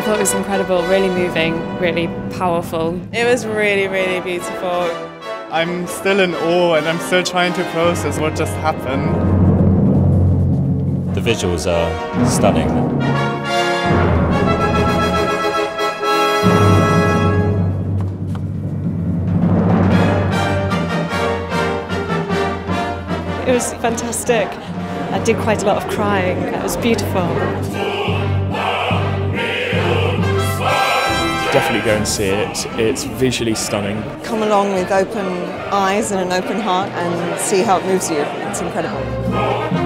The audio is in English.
thought it was incredible, really moving, really powerful. It was really, really beautiful. I'm still in awe and I'm still trying to process what just happened. The visuals are stunning. It was fantastic. I did quite a lot of crying. It was beautiful. Definitely go and see it. It's visually stunning. Come along with open eyes and an open heart and see how it moves you. It's incredible.